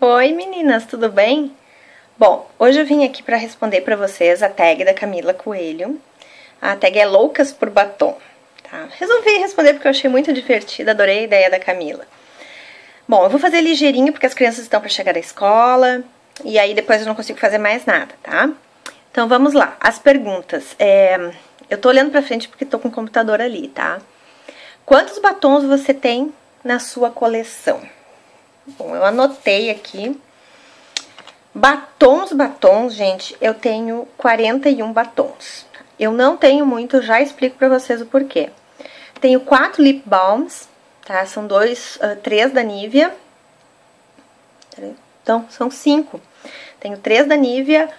Oi meninas, tudo bem? Bom, hoje eu vim aqui para responder para vocês a tag da Camila Coelho. A tag é Loucas por Batom. Tá? Resolvi responder porque eu achei muito divertida, adorei a ideia da Camila. Bom, eu vou fazer ligeirinho porque as crianças estão para chegar da escola e aí depois eu não consigo fazer mais nada, tá? Então vamos lá, as perguntas. É, eu tô olhando pra frente porque tô com o computador ali, tá? Quantos batons você tem na sua coleção? Bom, eu anotei aqui. Batons, batons, gente, eu tenho 41 batons. Eu não tenho muito, já explico pra vocês o porquê. Tenho quatro lip balms, tá? São dois, uh, três da Nivea. Então, são cinco. Tenho três da Nivea,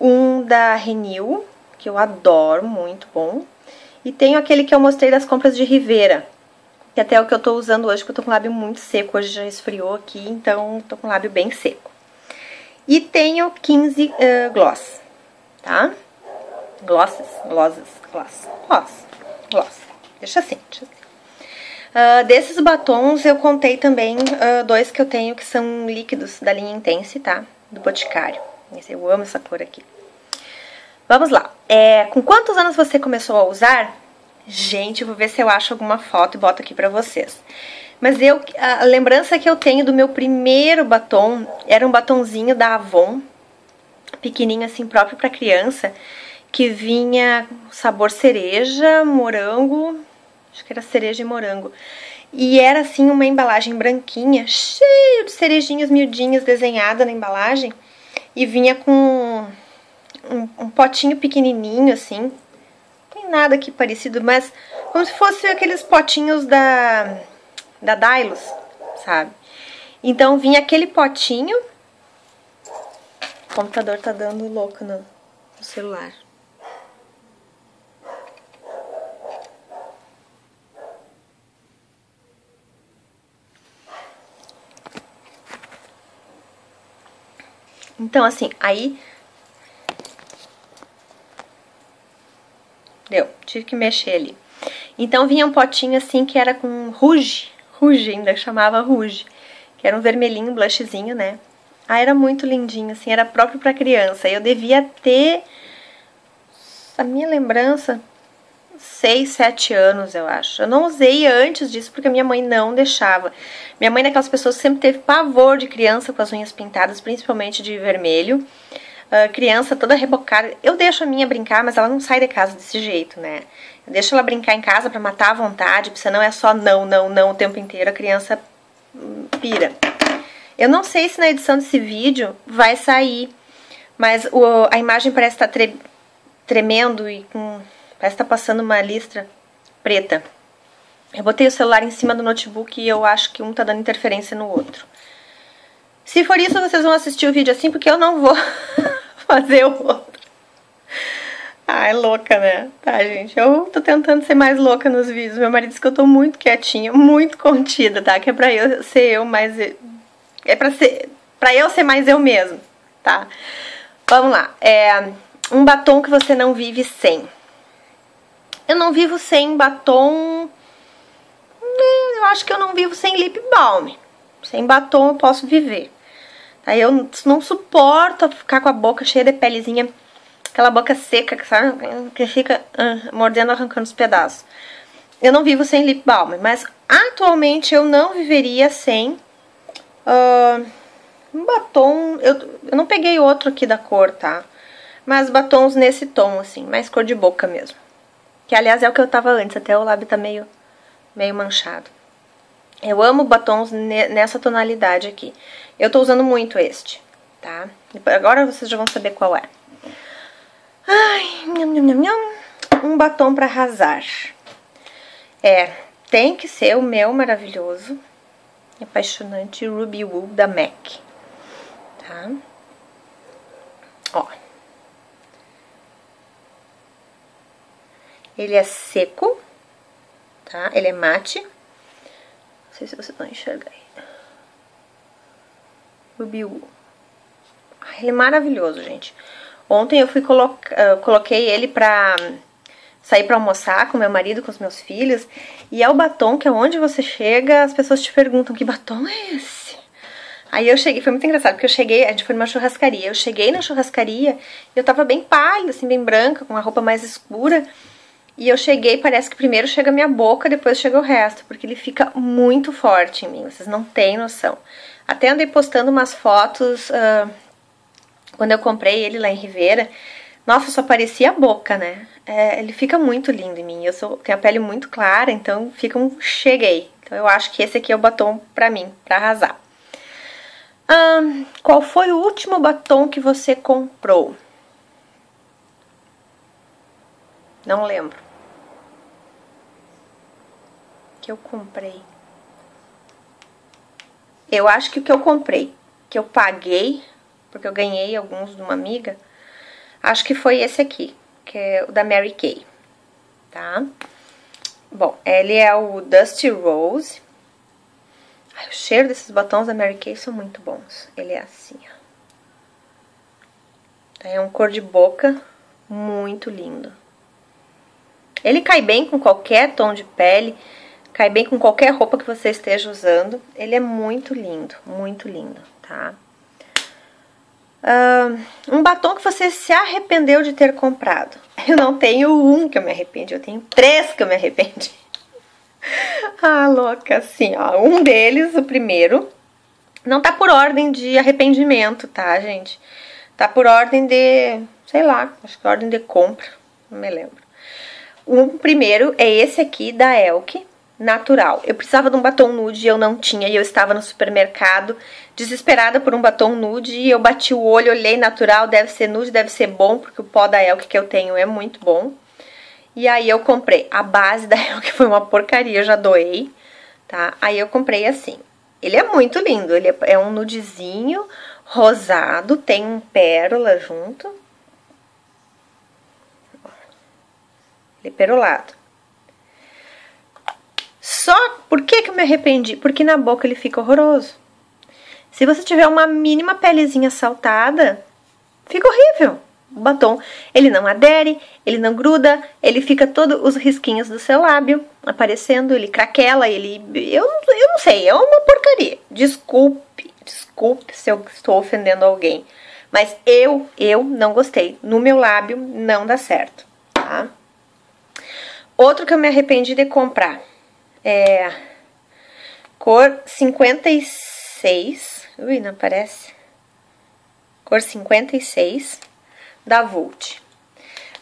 um da Renew, que eu adoro, muito bom. E tenho aquele que eu mostrei das compras de Rivera, que até é o que eu tô usando hoje, porque eu tô com o lábio muito seco, hoje já esfriou aqui, então tô com o lábio bem seco. E tenho 15 uh, gloss, tá? Glosses, glosses, gloss, gloss, gloss. Deixa assim, deixa assim. Uh, desses batons eu contei também uh, dois que eu tenho que são líquidos da linha Intense, tá? Do Boticário. Eu amo essa cor aqui. Vamos lá. É, com quantos anos você começou a usar? Gente, vou ver se eu acho alguma foto e boto aqui pra vocês. Mas eu, a lembrança que eu tenho do meu primeiro batom era um batonzinho da Avon, pequenininho assim, próprio para criança, que vinha sabor cereja, morango, acho que era cereja e morango. E era assim uma embalagem branquinha, cheia de cerejinhas miudinhas desenhada na embalagem, e vinha com um, um potinho pequenininho assim, nada aqui parecido, mas como se fosse aqueles potinhos da, da Dylos, sabe? Então vinha aquele potinho. O computador tá dando louco no, no celular. Então, assim, aí tive que mexer ali. Então vinha um potinho assim que era com ruge, ruge ainda chamava ruge, que era um vermelhinho, blushzinho, né? Ah, era muito lindinho, assim, era próprio para criança. Eu devia ter, a minha lembrança, 6, 7 anos, eu acho. Eu não usei antes disso porque minha mãe não deixava. Minha mãe é daquelas pessoas sempre teve pavor de criança com as unhas pintadas, principalmente de vermelho criança toda rebocada. Eu deixo a minha brincar, mas ela não sai de casa desse jeito, né? Eu deixo ela brincar em casa para matar a vontade, porque senão é só não, não, não o tempo inteiro, a criança hum, pira. Eu não sei se na edição desse vídeo vai sair, mas o, a imagem parece estar tá tre, tremendo e com, parece estar tá passando uma listra preta. Eu botei o celular em cima do notebook e eu acho que um tá dando interferência no outro. Se for isso, vocês vão assistir o vídeo assim, porque eu não vou fazer o outro. É louca, né? Tá, gente, eu tô tentando ser mais louca nos vídeos. Meu marido disse que eu tô muito quietinha, muito contida, tá? Que é pra eu ser eu mais... É pra, ser... pra eu ser mais eu mesmo, tá? Vamos lá. É um batom que você não vive sem. Eu não vivo sem batom... Eu acho que eu não vivo sem lip balm. Sem batom eu posso viver. Aí eu não suporto ficar com a boca cheia de pelezinha, aquela boca seca, sabe? Que fica uh, mordendo, arrancando os pedaços. Eu não vivo sem lip balm, mas atualmente eu não viveria sem uh, um batom. Eu, eu não peguei outro aqui da cor, tá? Mas batons nesse tom, assim, mais cor de boca mesmo. Que aliás é o que eu tava antes, até o lábio tá meio, meio manchado. Eu amo batons nessa tonalidade aqui. Eu tô usando muito este, tá? Agora vocês já vão saber qual é. Ai, nham, nham, nham, um batom pra arrasar. É, tem que ser o meu maravilhoso, apaixonante Ruby Woo da MAC, tá? Ó. Ele é seco, tá? Ele é mate. Não sei se vocês vão enxergar aí. Rubiu. Ele é maravilhoso, gente. Ontem eu fui colocar, coloquei ele pra sair para almoçar com meu marido, com os meus filhos, e é o batom que aonde você chega, as pessoas te perguntam que batom é esse? Aí eu cheguei, foi muito engraçado, porque eu cheguei, a gente foi numa churrascaria. Eu cheguei na churrascaria eu tava bem pálida, assim, bem branca, com uma roupa mais escura. E eu cheguei, parece que primeiro chega a minha boca, depois chega o resto, porque ele fica muito forte em mim, vocês não têm noção. Até andei postando umas fotos uh, quando eu comprei ele lá em Ribeira. Nossa, só parecia a boca, né? É, ele fica muito lindo em mim. Eu sou, tenho a pele muito clara, então fica um cheguei. Então eu acho que esse aqui é o batom pra mim, pra arrasar. qual foi o último batom que você comprou? Não lembro. Que eu comprei. Eu acho que o que eu comprei, que eu paguei, porque eu ganhei alguns de uma amiga, Acho que foi esse aqui, que é o da Mary Kay, tá? Bom, ele é o Dusty Rose. Ai, o cheiro desses batons da Mary Kay são muito bons. Ele é assim, ó. Tá, é um cor de boca muito lindo. Ele cai bem com qualquer tom de pele, cai bem com qualquer roupa que você esteja usando. Ele é muito lindo, muito lindo, tá? Um batom que você se arrependeu de ter comprado. Eu não tenho um que eu me arrependi, eu tenho três que eu me arrependi. ah, louca, assim, ó. Um deles, o primeiro, não tá por ordem de arrependimento, tá, gente? Tá por ordem de, sei lá, acho que ordem de compra, não me lembro. O primeiro é esse aqui da Elk, natural. Eu precisava de um batom nude e eu não tinha, e eu estava no supermercado desesperada por um batom nude e eu bati o olho, olhei natural, deve ser nude, deve ser bom, porque o pó da Elk que eu tenho é muito bom. E aí eu comprei. A base da Elk foi uma porcaria, já doei, tá? Aí eu comprei assim. Ele é muito lindo, ele é um nudezinho rosado, tem um pérola junto. Ele é perolado. Só por que, que eu me arrependi? Porque na boca ele fica horroroso. Se você tiver uma mínima pelezinha saltada, fica horrível. O batom, ele não adere, ele não gruda, ele fica todos os risquinhos do seu lábio aparecendo, ele craquela, ele. Eu, eu não sei, é uma porcaria. Desculpe, desculpe se eu estou ofendendo alguém. Mas eu, eu não gostei. No meu lábio não dá certo, tá? Outro que eu me arrependi de comprar é cor 56. Ui, não aparece. Cor 56 da Vult.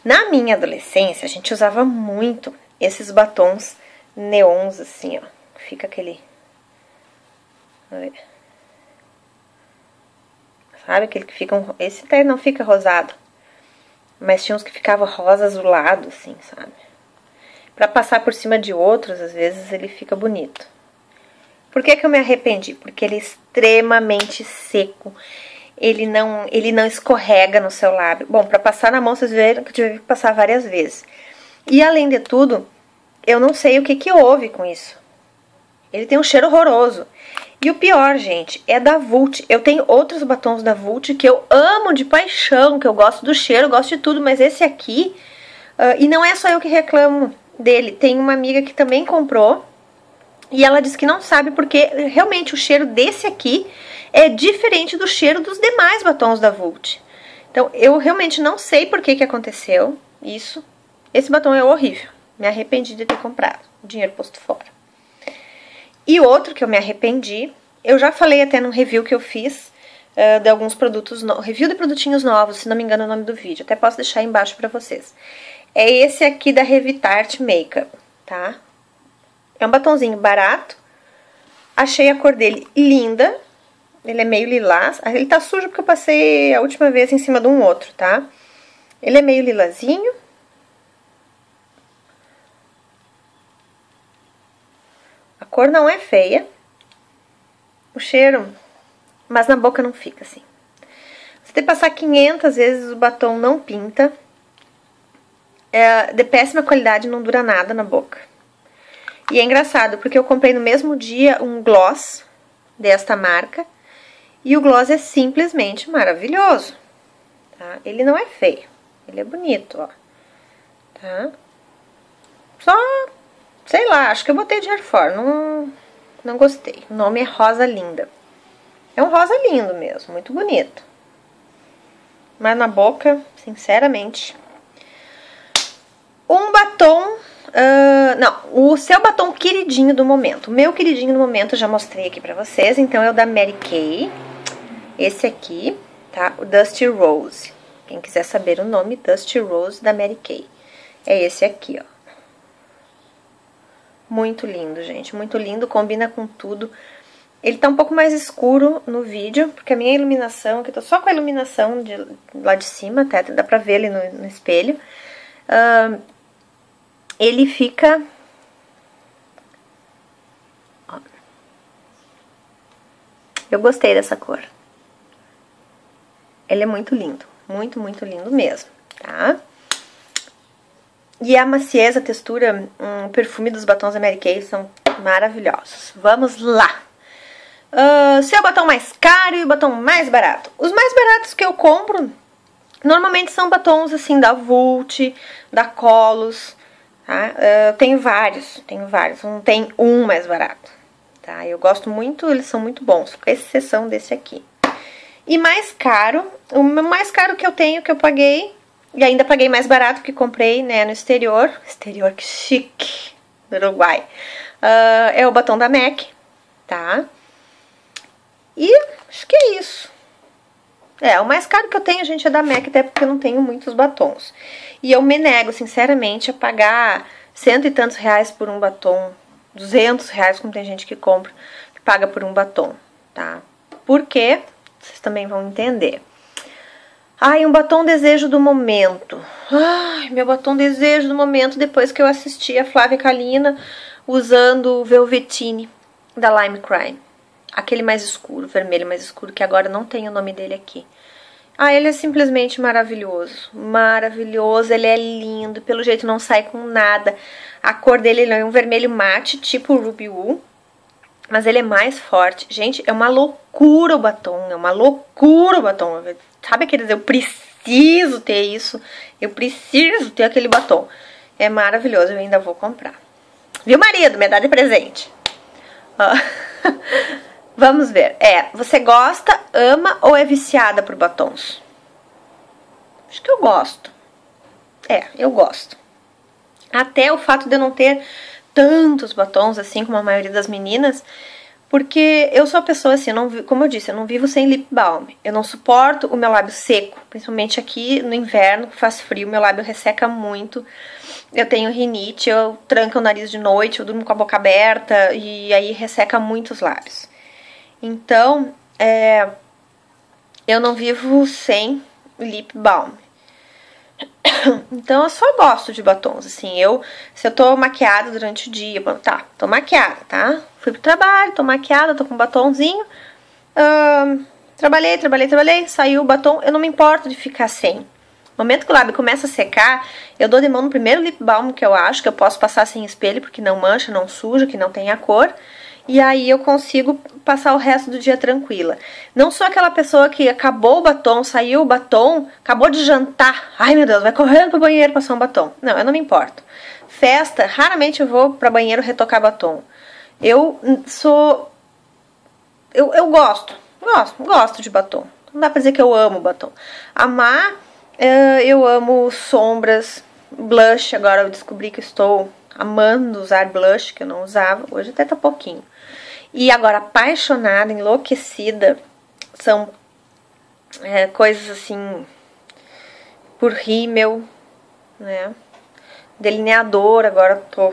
Na minha adolescência, a gente usava muito esses batons neons assim, ó. Fica aquele Sabe aquele que fica um... esse até não fica rosado. Mas tinha uns que ficavam rosa azulado assim, sabe? Para passar por cima de outros, às vezes ele fica bonito. Por que, que eu me arrependi? Porque ele é extremamente seco. Ele não, ele não escorrega no seu lábio. Bom, para passar na mão, vocês viram que eu tive que passar várias vezes. E além de tudo, eu não sei o que, que houve com isso. Ele tem um cheiro horroroso. E o pior, gente, é da Vult. Eu tenho outros batons da Vult que eu amo de paixão, que eu gosto do cheiro, gosto de tudo, mas esse aqui. Uh, e não é só eu que reclamo dele. Tem uma amiga que também comprou e ela disse que não sabe porque realmente o cheiro desse aqui é diferente do cheiro dos demais batons da Vult. Então eu realmente não sei por que, que aconteceu isso. Esse batom é horrível. Me arrependi de ter comprado. Dinheiro posto fora. E outro que eu me arrependi, eu já falei até no review que eu fiz uh, de alguns produtos, review de produtinhos novos, se não me engano é o nome do vídeo. Até posso deixar aí embaixo para vocês é esse aqui da Revitart Makeup, tá? É um batonzinho barato. Achei a cor dele linda. Ele é meio lilás. Ah, ele tá sujo porque eu passei a última vez em cima de um outro, tá? Ele é meio lilazinho. A cor não é feia. O cheiro, mas na boca não fica assim. Você tem que passar 500 vezes o batom não pinta é de péssima qualidade, não dura nada na boca. E é engraçado, porque eu comprei no mesmo dia um gloss desta marca, e o gloss é simplesmente maravilhoso, tá? Ele não é feio, ele é bonito, ó, tá? Só, sei lá, acho que eu botei de fora, não, não gostei. O nome é Rosa Linda. É um rosa lindo mesmo, muito bonito. Mas na boca, sinceramente. Um batom Uh, não, o seu batom queridinho do momento. O meu queridinho do momento eu já mostrei aqui pra vocês. Então é o da Mary Kay. Esse aqui, tá? O Dusty Rose. Quem quiser saber o nome, Dusty Rose da Mary Kay. É esse aqui, ó. Muito lindo, gente. Muito lindo, combina com tudo. Ele tá um pouco mais escuro no vídeo, porque a minha iluminação, aqui tô só com a iluminação de, lá de cima, até dá pra ver ele no, no espelho. Uh, ele fica... Eu gostei dessa cor. Ele é muito lindo, muito, muito lindo mesmo, tá? E a maciez, a textura, o um, perfume dos batons Kay são maravilhosos. Vamos lá! Uh, seu batom mais caro e o batom mais barato. Os mais baratos que eu compro, normalmente são batons assim da Vult, da Colos, tá? Uh, tenho vários, tenho vários, não tem um mais barato, tá? Eu gosto muito, eles são muito bons, com exceção desse aqui. E mais caro, o mais caro que eu tenho, que eu paguei, e ainda paguei mais barato que comprei, né, no exterior, exterior que chique, do Uruguai, uh, é o batom da MAC, tá? E acho que é isso. É, o mais caro que eu tenho, gente, é da MAC, até porque eu não tenho muitos batons. E eu me nego, sinceramente, a pagar cento e tantos reais por um batom, duzentos reais, como tem gente que compra, que paga por um batom, tá? Por quê? Vocês também vão entender. Ai, um batom desejo do momento. Ai, meu batom desejo do momento depois que eu assisti a Flávia Kalina usando o Velvetine da Lime Crime. Aquele mais escuro, vermelho mais escuro, que agora não tem o nome dele aqui. Ah, ele é simplesmente maravilhoso. Maravilhoso, ele é lindo, pelo jeito não sai com nada. A cor dele é um vermelho mate, tipo Ruby Woo. Mas ele é mais forte. Gente, é uma loucura o batom, é uma loucura o batom. Sabe aqueles, eu preciso ter isso, eu preciso ter aquele batom. É maravilhoso, eu ainda vou comprar. Viu, marido? Me dá de presente. Vamos ver. É, você gosta, ama ou é viciada por batons? Acho que eu gosto. É, eu gosto. Até o fato de eu não ter tantos batons assim como a maioria das meninas, porque eu sou a pessoa assim, não, como eu disse, eu não vivo sem lip balm. Eu não suporto o meu lábio seco, principalmente aqui no inverno, que faz frio, meu lábio resseca muito. Eu tenho rinite, eu tranco o nariz de noite, eu durmo com a boca aberta e aí resseca muito os lábios. Então, é, eu não vivo sem lip balm. Então eu só gosto de batons, assim, eu, se eu tô maquiada durante o dia, tá, tô maquiada, tá? Fui pro trabalho, tô maquiada, tô com um batonzinho, trabalhei, trabalhei, trabalhei, saiu o batom, eu não me importo de ficar sem. No momento que o lábio começa a secar, eu dou de mão no primeiro lip balm que eu acho, que eu posso passar sem espelho, porque não mancha, não suja, que não tem a cor, e aí eu consigo passar o resto do dia tranquila. Não sou aquela pessoa que acabou o batom, saiu o batom, acabou de jantar, ai meu Deus, vai correndo pro banheiro passar um batom. Não, eu não me importo. Festa, raramente eu vou para banheiro retocar batom. Eu sou eu, eu gosto, gosto, gosto de batom. Não dá pra dizer que eu amo batom. Amar, eh, eu amo sombras, blush, agora eu descobri que estou amando usar blush, que eu não usava, hoje até tá pouquinho. E agora, apaixonada, enlouquecida, são é, coisas assim, por rímel, né? Delineador, agora tô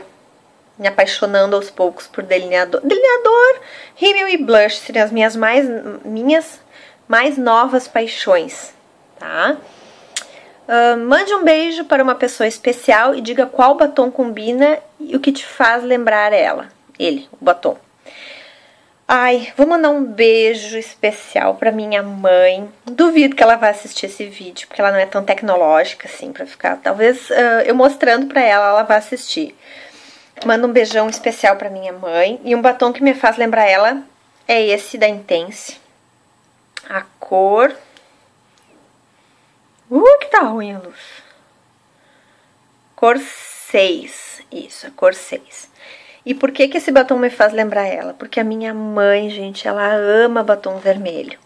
me apaixonando aos poucos por delineador. Delineador, rímel e blush seriam as minhas mais, minhas mais novas paixões, tá? Uh, mande um beijo para uma pessoa especial e diga qual batom combina e o que te faz lembrar ela. Ele, o batom. Ai, vou mandar um beijo especial para minha mãe. Duvido que ela vá assistir esse vídeo, porque ela não é tão tecnológica assim para ficar. Talvez uh, eu mostrando para ela, ela vá assistir. Manda um beijão especial para minha mãe e um batom que me faz lembrar ela é esse da Intense. A cor. Uh, que tá ruim a luz. Cor 6. Isso, a cor 6. E por que que esse batom me faz lembrar ela? Porque a minha mãe, gente, ela ama batom vermelho.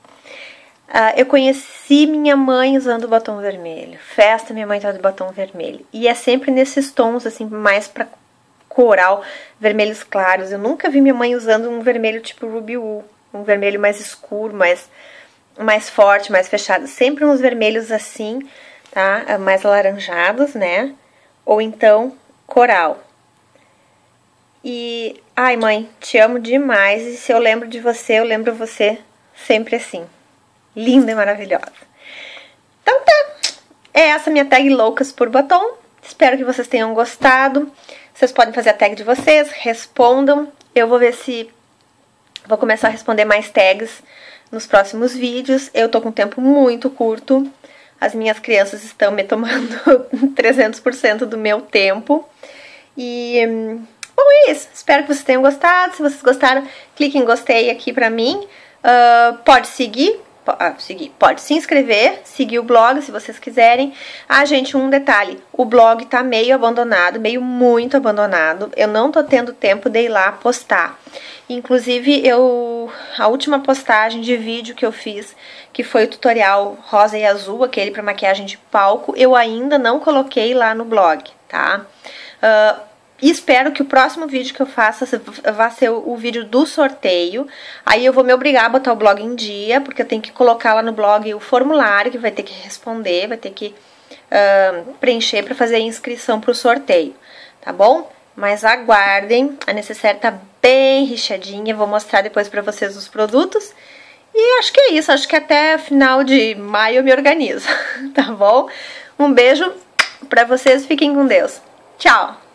Uh, eu conheci minha mãe usando batom vermelho. Festa, minha mãe tá de batom vermelho. E é sempre nesses tons, assim, mais pra coral, vermelhos claros. Eu nunca vi minha mãe usando um vermelho tipo Ruby Woo. Um vermelho mais escuro, mais, mais forte, mais fechado. Sempre uns vermelhos assim, tá? Mais alaranjados, né? Ou então coral. E, ai mãe, te amo demais. E se eu lembro de você, eu lembro você sempre assim linda e maravilhosa. Então tá, é essa minha tag Loucas por Batom. Espero que vocês tenham gostado. Vocês podem fazer a tag de vocês, respondam. Eu vou ver se vou começar a responder mais tags nos próximos vídeos. Eu tô com tempo muito curto. As minhas crianças estão me tomando 300% do meu tempo. E, bom, é isso. Espero que vocês tenham gostado. Se vocês gostaram, clique em gostei aqui pra mim. Uh, pode seguir, ah, seguir. Pode se inscrever, seguir o blog se vocês quiserem. Ah, gente, um detalhe: o blog tá meio abandonado, meio muito abandonado. Eu não tô tendo tempo de ir lá postar. Inclusive, eu a última postagem de vídeo que eu fiz, que foi o tutorial rosa e azul, aquele para maquiagem de palco, eu ainda não coloquei lá no blog, tá? Uh, e espero que o próximo vídeo que eu faça vá ser o, vídeo do sorteio. Aí eu vou me obrigar a botar o blog em dia, porque eu tenho que colocar lá no blog o formulário que vai ter que responder, vai ter que uh, preencher para fazer a inscrição para o sorteio, tá bom? Mas aguardem, a necessaire tá bem recheadinha, vou mostrar depois para vocês os produtos. E acho que é isso, acho que até final de maio eu me organizo, tá bom? Um beijo para vocês, fiquem com Deus. Tchau!